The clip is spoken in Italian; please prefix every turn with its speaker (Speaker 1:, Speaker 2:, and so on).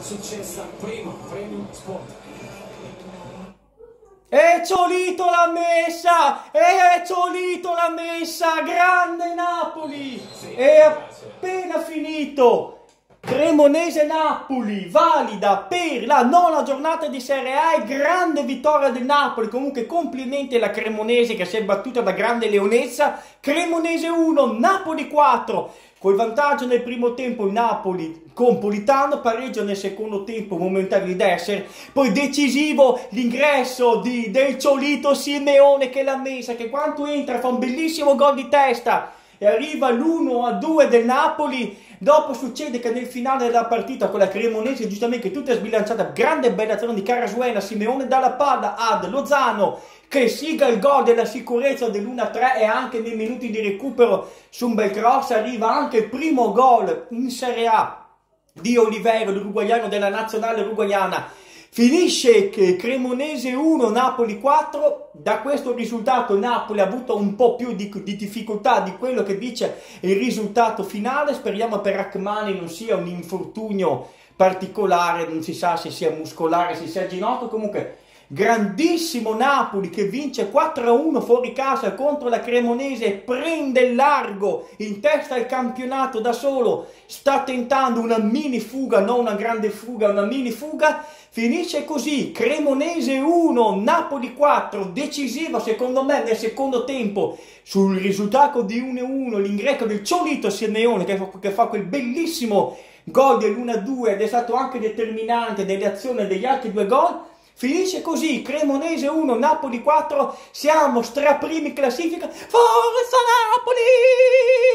Speaker 1: successa prima, Premium Sport.
Speaker 2: E Ciolito l'ha messa! E Ciolito l'ha messa! Grande Napoli! È appena finito! Cremonese-Napoli, valida per la nona giornata di Serie A e grande vittoria del Napoli. Comunque complimenti alla Cremonese che si è battuta da grande leonessa. Cremonese 1, Napoli 4. Col vantaggio nel primo tempo il Napoli con Politano, pareggio nel secondo tempo momentaneo di Desser, poi decisivo l'ingresso del Ciolito Simeone che l'ha messa, che quanto entra fa un bellissimo gol di testa e arriva l'1-2 del Napoli. Dopo succede che nel finale della partita con la Cremonese giustamente tutta sbilanciata, grande bella azione di Carasuena, Simeone dalla palla ad Lozano che siga il gol della sicurezza dell'1-3 e anche nei minuti di recupero su un bel cross arriva anche il primo gol in Serie A di Olivero, l'uruguaiano della nazionale uruguaiana. Finisce Cremonese 1, Napoli 4. Da questo risultato Napoli ha avuto un po' più di, di, difficoltà di quello che dice il risultato finale. Speriamo per Rachmani non sia un infortunio particolare, non si sa se sia muscolare, se sia ginocchio. Comunque grandissimo Napoli che vince 4-1 fuori casa contro la Cremonese, prende il largo in testa al campionato da solo, sta tentando una mini fuga, non una grande fuga, una mini fuga, finisce così, Cremonese 1, Napoli 4, decisiva secondo me nel secondo tempo sul risultato di 1-1, l'ingresso del Ciolito Simeone che, che fa quel bellissimo gol dell'1-2 ed è stato anche determinante nelle azioni degli altri due gol, Finisce così, Cremonese 1, Napoli 4, siamo straprimi classifica. Forza Napoli!